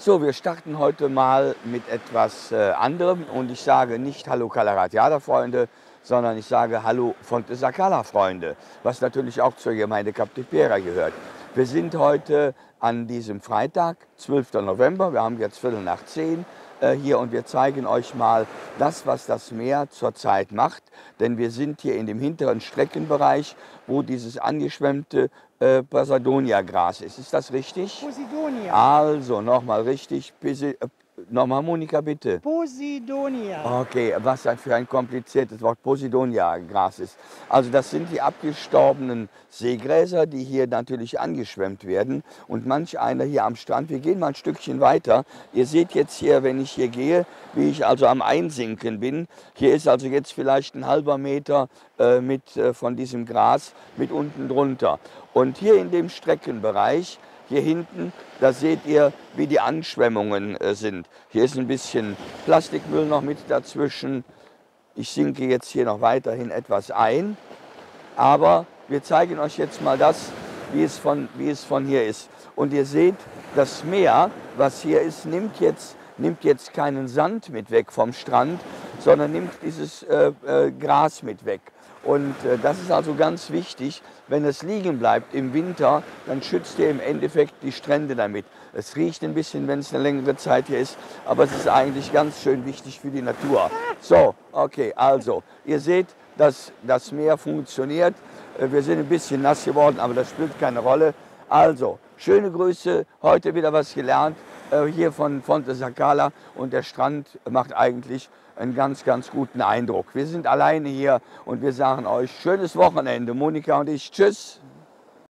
So, wir starten heute mal mit etwas äh, anderem und ich sage nicht Hallo Kalaratiada Freunde, sondern ich sage Hallo Fonte Sacala Freunde, was natürlich auch zur Gemeinde Captipera gehört. Wir sind heute an diesem Freitag, 12. November, wir haben jetzt Viertel nach zehn äh, hier und wir zeigen euch mal das, was das Meer zurzeit macht. Denn wir sind hier in dem hinteren Streckenbereich, wo dieses angeschwemmte äh, Posidonia-Gras ist. Ist das richtig? Posidonia. Also nochmal richtig. Nochmal Monika bitte. Posidonia. Okay, was das für ein kompliziertes Wort Posidonia-Gras ist. Also das sind die abgestorbenen Seegräser, die hier natürlich angeschwemmt werden. Und manch einer hier am Strand, wir gehen mal ein Stückchen weiter. Ihr seht jetzt hier, wenn ich hier gehe, wie ich also am Einsinken bin. Hier ist also jetzt vielleicht ein halber Meter äh, mit, äh, von diesem Gras mit unten drunter. Und hier in dem Streckenbereich, hier hinten, da seht ihr, wie die Anschwemmungen äh, sind. Hier ist ein bisschen Plastikmüll noch mit dazwischen. Ich sinke jetzt hier noch weiterhin etwas ein. Aber wir zeigen euch jetzt mal das, wie es von, wie es von hier ist. Und ihr seht, das Meer, was hier ist, nimmt jetzt, nimmt jetzt keinen Sand mit weg vom Strand, sondern nimmt dieses äh, äh, Gras mit weg. Und äh, das ist also ganz wichtig. Wenn es liegen bleibt im Winter, dann schützt ihr im Endeffekt die Strände damit. Es riecht ein bisschen, wenn es eine längere Zeit hier ist, aber es ist eigentlich ganz schön wichtig für die Natur. So, okay, also, ihr seht, dass das Meer funktioniert. Äh, Wir sind ein bisschen nass geworden, aber das spielt keine Rolle. Also, schöne Grüße, heute wieder was gelernt äh, hier von Fonte Sacala und der Strand macht eigentlich einen ganz, ganz guten Eindruck. Wir sind alleine hier und wir sagen euch schönes Wochenende. Monika und ich, tschüss.